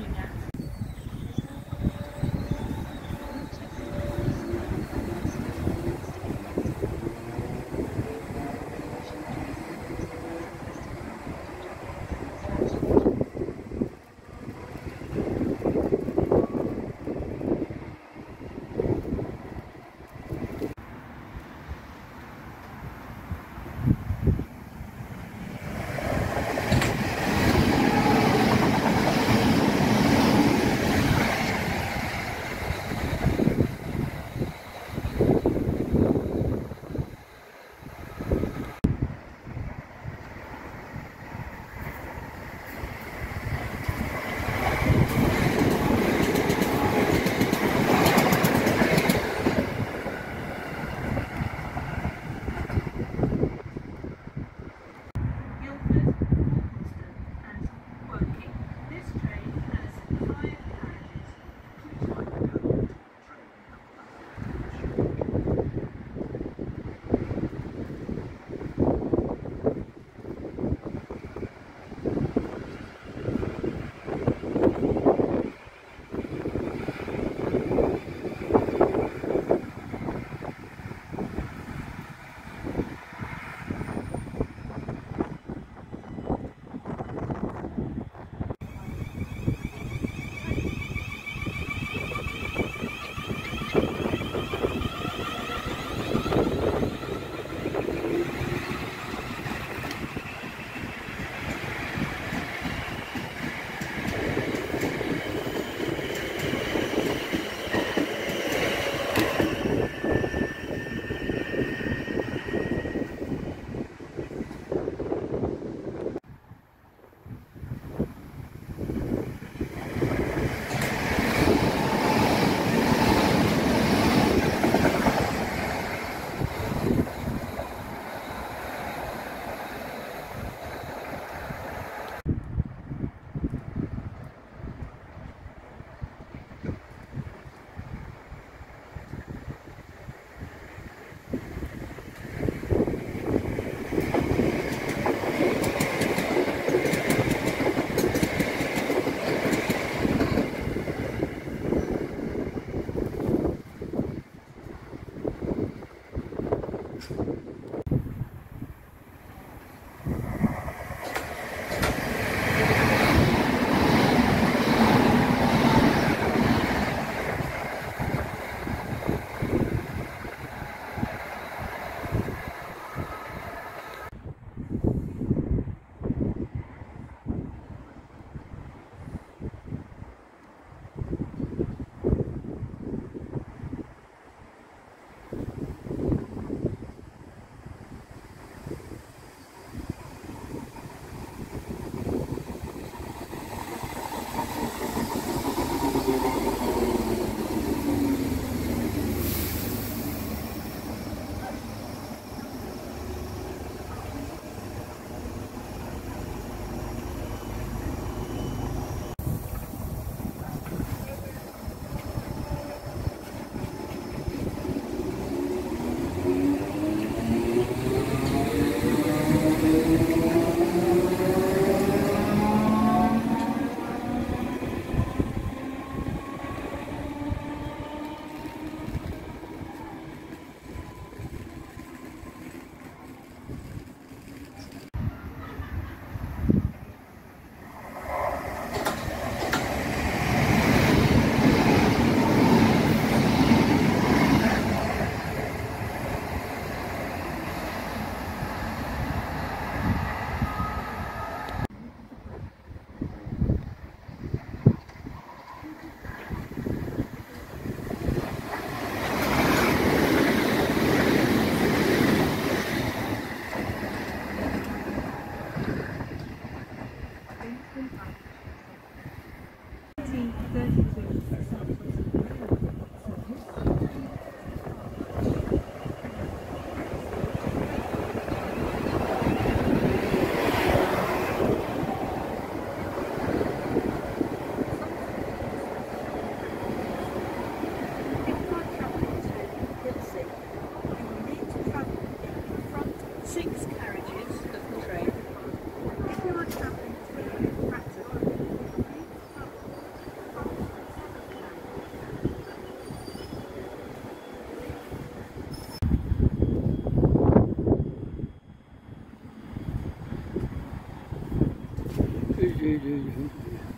Yeah. 对对对。